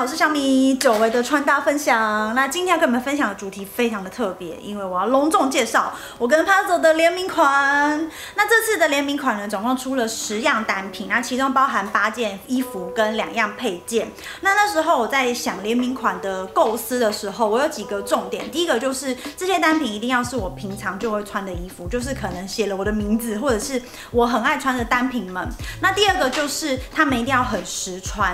我是小米久违的穿搭分享那今天要跟你们分享的主题非常的特别因为我要隆重介绍我跟 puzzle 的联名款那这次的联名款呢总共出了十样单品那其中包含八件衣服跟两样配件。那那时候我在想联名款的构思的时候我有几个重点。第一个就是这些单品一定要是我平常就会穿的衣服就是可能写了我的名字或者是我很爱穿的单品们。那第二个就是他们一定要很实穿。